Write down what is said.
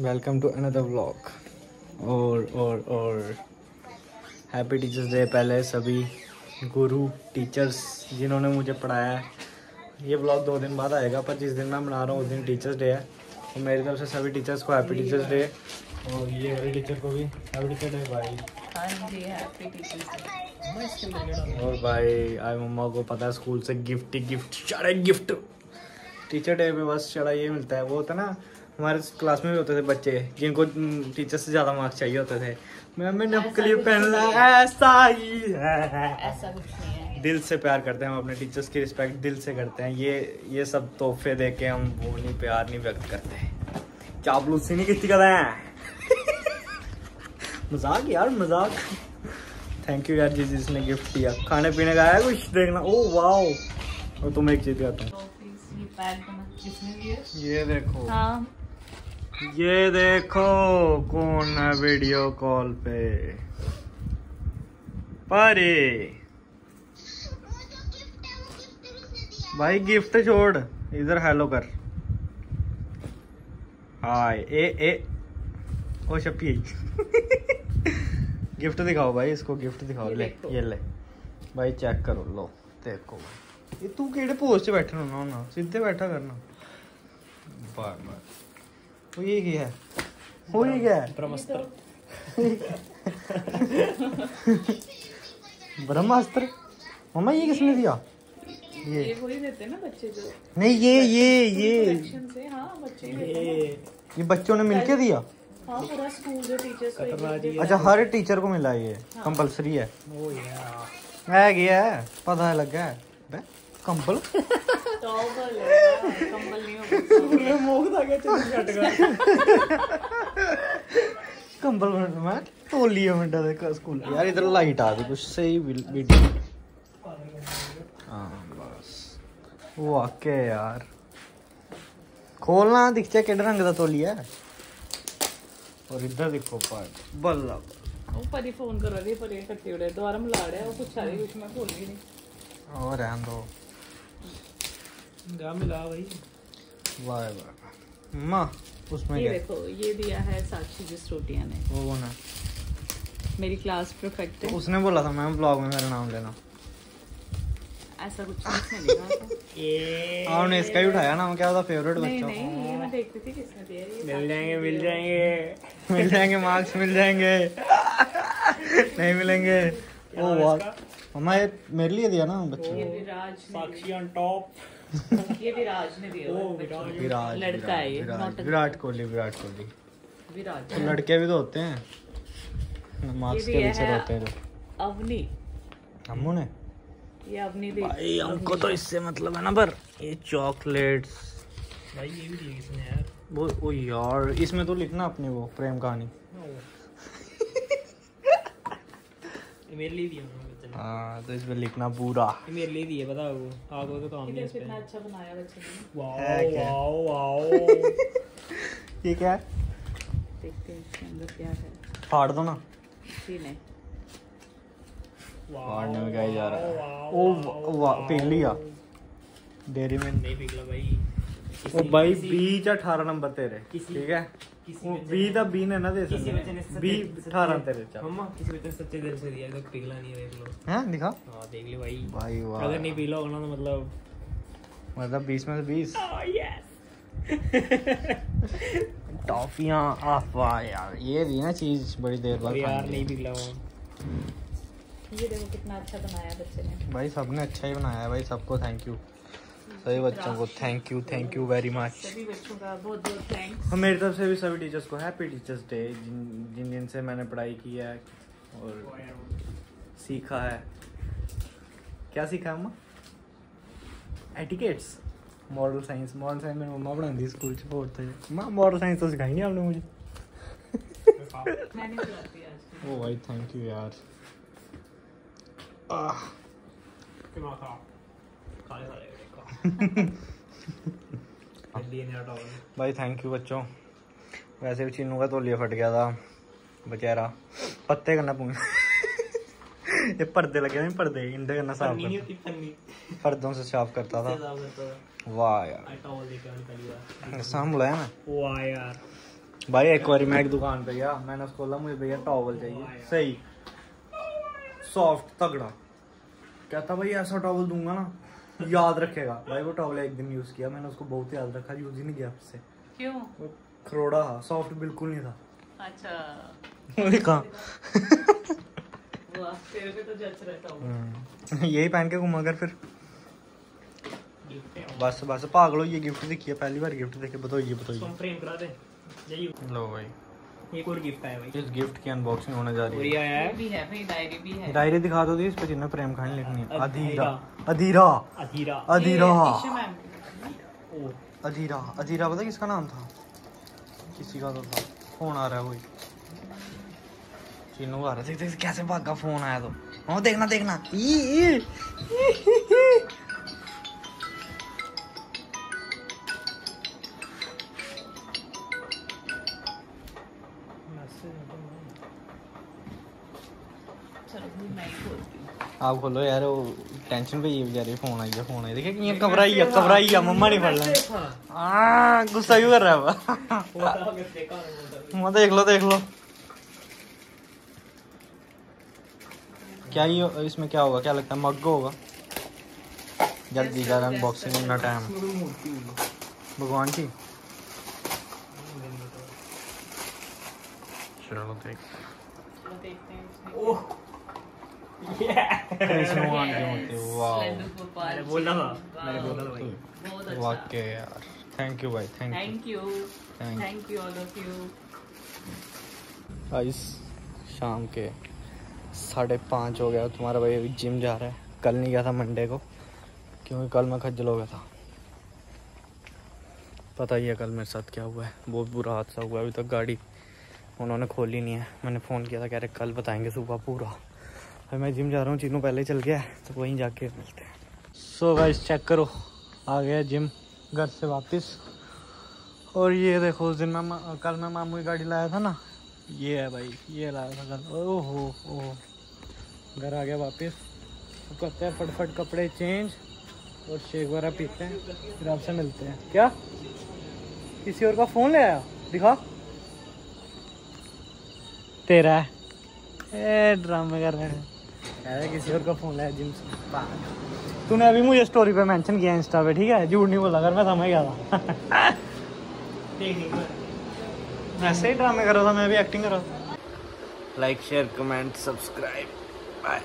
Welcome to another vlog और और और। हैप्पी टीचर्स डे पहले सभी गुरु टीचर्स जिन्होंने मुझे पढ़ाया है। ये ब्लॉग दो दिन बाद आएगा पर जिस दिन मैं मना रहा हूँ उस दिन टीचर्स डे है। तो मेरी तरफ़ से सभी टीचर्स को हैप्पी टीचर्स डे और ये वाले टीचर को भी हैप्पी टीचर डे भाई हाँ जी हैप्पी टीचर्स डे और भाई आई मम्मा को पता है स्कूल से गिफ्ट ही गिफ्ट चढ़े गिफ्ट। टीचर डे पे बस चढ़ा ये मिलता है। वो होता है ना हमारे क्लास में भी होते थे बच्चे जिनको टीचर से ज़्यादा मार्क्स चाहिए होते थे। मैं मैंने नकली पहनना ऐसा ही। है ऐसा कुछ नहीं है। दिल से प्यार करते हैं हम अपने टीचर्स की रिस्पेक्ट दिल से करते हैं। ये ये सब तोहफे दे के हम वो नहीं प्यार नहीं व्यक्त करते चापलूसी नहीं कितनी कर हैं? मज़ाक यार मज़ाक। थैंक यू यार जी जिसने गिफ्ट दिया खाने पीने का आया कुछ देखना? ओ वाओ और तुम एक चीज़ दिखाता हूँ ये देखो। हाँ। ये देखो कौन है वीडियो कॉल पे। परे। भाई गिफ्ट छोड़। इधर हेलो कर। हाय ए ए। ओ शपी गिफ्ट दिखाओ भाई इसको गिफ्ट दिखाओ। ले ये ले। भाई चेक करो लो। देखो भाई। ये तू केड़े पोज च बैठा होना होना? सीधे बैठा करना। बार बार। वो ये क्या है। वो ये क्या? ब्रह्मास्त्र। मम्मा ये किसने दिया? ये ये देते हैं ना बच्चे जो। नहीं ये ये ये। से हाँ बच्चे ही देते ये। बच्चों ने मिलके दिया? हाँ पूरा स्कूल जो टीचर्स अच्छा हर टीचर को मिला ये कंपलसरी है। है गया है? पता है लगा है। बे, कंबल? हैं। टॉवल है कंबल नहीं होगा कंबल मैं टोली है मिनटा दे स्कूल यार इधर लाइट आ गई कुछ सही वीडियो हाँ बस। वो आके यार। खोलना दिख जा केड़े रंग दा तोली है। और इधर देखो पार्ट बल्ला। वो परी फ़ोन कर रही है परी कट्टी उड़े दोबारा मिला रहा है वो कुछ आ रही है कुछ मैं खोल ही नहीं। और रहन दो। गा मिला भाई। वाह वाह माँ उसमें ये देखो ये दिया है साक्षी जसरोटिया ने। वो कौन है मेरी क्लास परफेक्ट है। तो उसने बोला था मैम ब्लॉग में मेरा नाम लेना। ऐसा कुछ नहीं नहीं था। ये। आपने इसका ही उठाया नाम क्या था फेवरेट नहीं बच्चा। नहीं ये मैं देखती थी किसने दिया ये मिल जाएँगे मिल जाएँगे। मिल जाएँगे मार्क्स मिल जाएँगे। नहीं मिलेंगे। ओ वाह मम्मा ये मेरे लिए दिया ना बच्चे ये विराज साक्षी ऑन टॉप ये विराज ने दिया। विराज। विराट। लड़का है ये विराट विराट कोहली विराट कोहली। विराज तो लड़के भी तो होते हैं। मार्क्स के पीछे है होते हैं अवनी। अम्मू ने? ये अवनी दे भाई हमको तो इससे मतलब है ना पर ये चॉकलेट्स। भाई ये भी दिया किसने यार। वो ओ यार इसमें तो लिखना अपनी वो प्रेम कहानी ये मेरे लिए दिया हाँ तो इसमें लिखना पूरा। ये मेरे लिए दिया पता है वो तो काम नहीं पे। कितना अच्छा बनाया बच्चे ने। Wow wow wow. ये क्या है? देखते हैं इसके अंदर क्या है। फाड़ दो ना। इसी ने फाड़ने में क्या जा रहा है। ओ वाह पिघली। डेयरी में नहीं पिघला भाई। ओ भाई बीच अठारह नंबर तेरे ठीक है? बी दा बी किसी बच्चे ने सकते तेरे चल। मम्मा किसी बच्चे ने सच्चे दिल से दिया तो पिघला नहीं है देख लो। हैं? दिखा। हाँ देख ले भाई। भाई वाह। अगर नहीं पिघला होगा ना तो मतलब मतलब बीस में से बीस। यस टॉफियाँ वाह यार। ये दी ना चीज़ बड़ी देर बाद यार खानी। नहीं पिघला वो ये देखो कितना अच्छा बनाया बच्चे ने। भाई सबने अच्छा ही बनाया है भाई सबको थैंक यू सभी बच्चों को thank you thank you very much सभी बच्चों का बहुत बहुत थैंक्स और मेरी तरफ़ से भी सभी टीचर्स को हैप्पी टीचर्स डे जिन जिन जिन से मैंने पढ़ाई की है और सीखा है। क्या सीखा है अम्मा? Etiquettes moral science moral science मेरी मम्मा पढ़ाती स्कूल च बहुत थे माँ मॉरल साइंस तो सिखाई नहीं आपने मुझे? ओ भाई थैंक यू यार। आह। भाई थैंक यू बच्चों। वैसे भी चीनू का तोलिया फट गया था बेचारा। पत्ते करना पूछ ये पर्दे लगे नहीं पर्दे। इनके करना साफ़ होती पर्दों से साफ़ करता था। वाह यार। साम बुलाया ना? वाह यार। भाई एक बार मैं एक दुकान पे गया। मैंने उसको बोला मुझे भैया टॉवल चाहिए। सही। सॉफ्ट तगड़ा। कहता भाई ऐसा टॉवल दूँगा ना? याद रखेगा। भाई वो टॉवल एक दिन यूज़ किया मैंने उसको बहुत याद रखा यूज़ ही नहीं किया उससे क्यों? वो खरोड़ा था सॉफ्ट बिल्कुल नहीं था। अच्छा। तेरे पे तो जच रहता हूँ हम्म, यही पहन के घुमा कर फिर। बस बस पागलो ये गिफ्ट दिखी है पहली बार गिफ्ट देखे बताइए बताइए। फ्रेम करा दे। लो भाई। एक और गिफ्ट आया भाई। इस गिफ्ट की अनबॉक्सिंग होने जा रही है। आया है। भी है भाई डायरी भी है। डायरी दिखा दो दी इस पे जिन्हें प्रेम कहानी लिखनी है। अधीरा। अधीरा। अधीरा। अधीरा। अधीरा। अधीरा। अधीरा पता किसका नाम था? किसी का तो था। फ़ोन आ रहा है कोई चिन्नू आ रहा है। देख देख कैसे भागा फ़ोन आया तो। हाँ देखना देखना। ई, आप खोलो यार वो टेंशन पे ये बेचारे फ़ोन आई है फ़ोन आई देखिए कियाँ घबराई है घबराई है मम्मा नहीं पढ़ रहा हाँ गुस्सा क्यों कर रहा है वो मैं देख लो देख लो। क्या ये इसमें क्या होगा क्या लगता है मग्गो होगा? जल्दी कर अनबॉक्सिंग इतना टाइम भगवान की। चलो देख चलो देखते हैं मैंने बोला था मैंने बोला था भाई अच्छा वाकई यार थैंक यू भाई thank you thank you thank you all of you guys शाम के साढ़े पाँच हो गया तुम्हारा भाई अभी जिम जा रहा है कल नहीं गया था मंडे को क्योंकि कल मैं खज्जल हो गया था पता ही है कल मेरे साथ क्या हुआ है बहुत बुरा हादसा हुआ है अभी तक गाड़ी उन्होंने खोली नहीं है मैंने फ़ोन किया था कह रहे कल बताएँगे सुबह पूरा अभी मैं जिम जा रहा हूँ चीनू पहले चल गया तो वहीं जाके मिलते हैं। सो गाइस चेक करो। आ गया जिम, घर से वापस। और ये देखो, उस दिन मैं कल मैं मामू की गाड़ी लाया था ना? ये है भाई, ये लाया था कल ओहो ओहो। घर आ गया वापस। करते हैं फटफट कपड़े चेंज और शेक वगैरह पीते हैं। फिर आपसे मिलते हैं। क्या? किसी और का फ़ोन ले आया? दिखा। तेरा है। ए ड्रामे कर रहे हैं। अरे किसी और का फ़ोन लाया जिम से। तूने अभी मुझे स्टोरी पे मेंशन किया इंस्टा पे ठीक है? झूठ नहीं बोला कर मैं समझ गया था। ऐसे ही ड्रामे कर रहा था मैं भी एक्टिंग कर रहा था। Like share comment subscribe bye